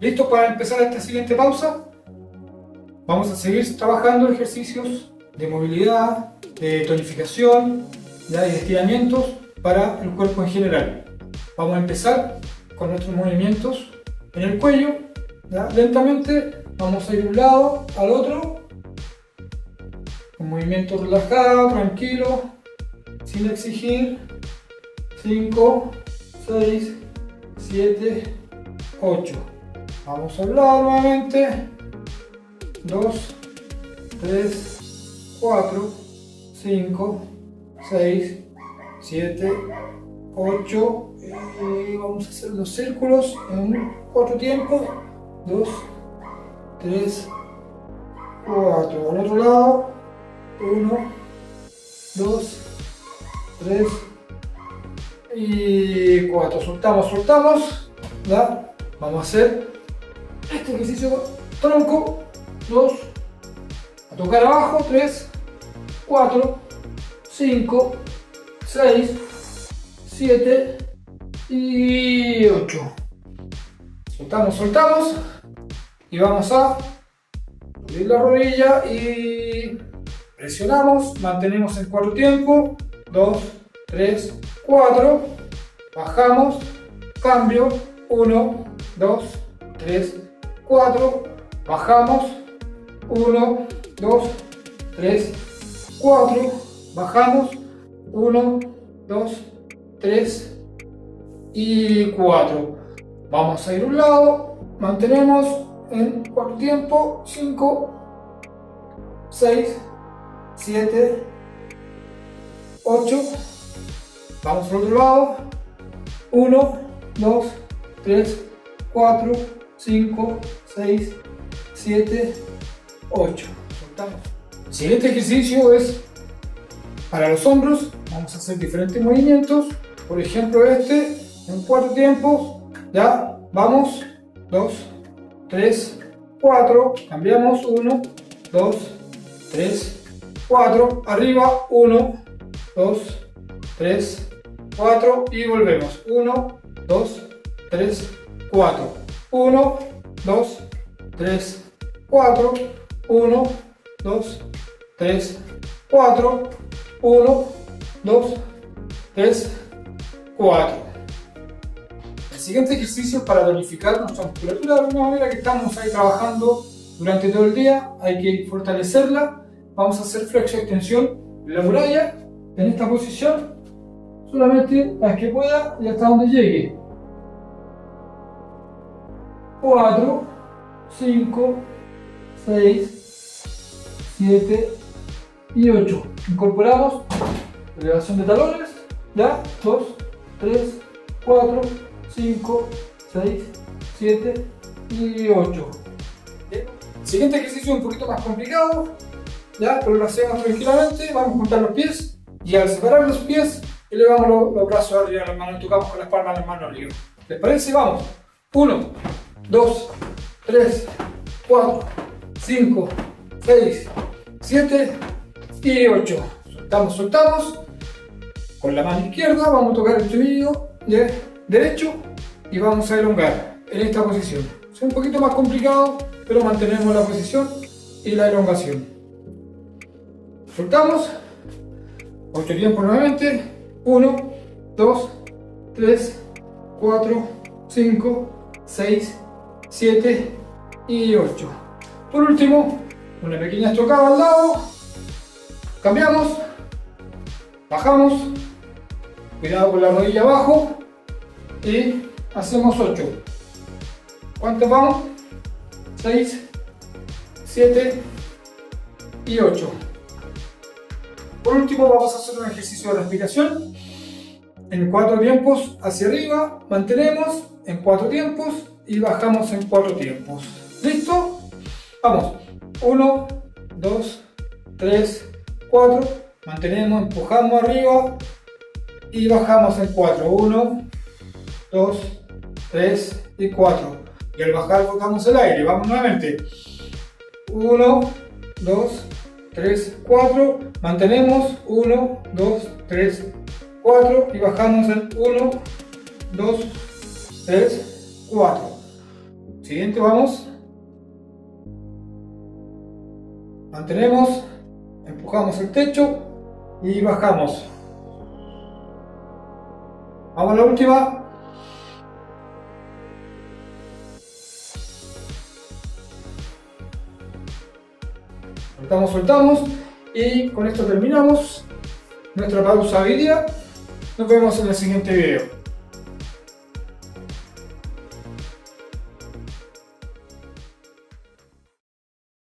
¿Listo para empezar esta siguiente pausa? Vamos a seguir trabajando ejercicios de movilidad, de tonificación y de estiramientos para el cuerpo en general. Vamos a empezar con nuestros movimientos en el cuello. Lentamente vamos a ir de un lado al otro. Un movimiento relajado, tranquilo, sin exigir. 5, 6, 7, 8. Vamos a lado nuevamente. 2, 3, 4, 5, 6, 7, 8. Y vamos a hacer los círculos en 4 tiempos. 2, 3, 4. Al otro lado. 1, 2, 3, y 4. Soltamos, soltamos. ¿ya? Vamos a hacer este ejercicio tronco. 2. A tocar abajo. 3, 4, 5, 6, 7 y 8. Soltamos, soltamos. Y vamos a subir la rodilla y presionamos. Mantenemos en cuatro tiempos. 2, 3, 4, bajamos, cambio, 1, 2, 3, 4, bajamos, 1, 2, 3, 4, bajamos, 1, 2, 3 y 4. Vamos a ir un lado, mantenemos en cuatro tiempo, 5, 6, 7, 8, Vamos por otro lado. 1, 2, 3, 4, 5, 6, 7, 8. Soltamos. El siguiente ejercicio es para los hombros. Vamos a hacer diferentes movimientos. Por ejemplo, este en cuatro tiempos. Ya, vamos. 2, 3, 4. Cambiamos. 1, 2, 3, 4. Arriba. 1, 2, 3, 4 y volvemos. 1, 2, 3, 4. 1, 2, 3, 4. 1, 2, 3, 4. 1, 2, 3, 4. El siguiente ejercicio para tonificar nuestra musculatura de alguna manera que estamos ahí trabajando durante todo el día. Hay que fortalecerla. Vamos a hacer flexión extensión de la muralla en esta posición solamente las que pueda y hasta donde llegue. 4, 5, 6, 7 y 8. Incorporamos elevación de talones, ya, 2, 3, 4, 5, 6, 7 y 8. siguiente ejercicio un poquito más complicado, ya, pero lo hacemos tranquilamente. Vamos a juntar los pies y al separar los pies elevamos los, los brazos arriba las manos y tocamos con las palmas de las manos arriba. ¿Les parece? Vamos. 1, 2, 3, 4, 5, 6, 7 y 8. Soltamos, soltamos. Con la mano izquierda vamos a tocar el tobillo derecho y vamos a elongar en esta posición. Es un poquito más complicado, pero mantenemos la posición y la elongación. Soltamos. 8 tiempos nuevamente. 1, 2, 3, 4, 5, 6, 7 y 8. Por último, una pequeña estocada al lado. Cambiamos. Bajamos. Cuidado con la rodilla abajo. Y hacemos 8. ¿Cuántos vamos? 6, 7 y 8. Por último vamos a hacer un ejercicio de respiración. En cuatro tiempos hacia arriba, mantenemos en cuatro tiempos y bajamos en cuatro tiempos. ¿Listo? Vamos. 1, 2, 3, 4. Mantenemos, empujamos arriba y bajamos en 4. 1, 2, 3 y 4. Y al bajar botamos el aire. Vamos nuevamente. 1, 2, 3, 4, mantenemos 1, 2, 3, 4 y bajamos en 1, 2, 3, 4. Siguiente vamos. Mantenemos, empujamos el techo y bajamos. Vamos a la última. Soltamos, soltamos. Y con esto terminamos nuestra pausa video. Nos vemos en el siguiente video.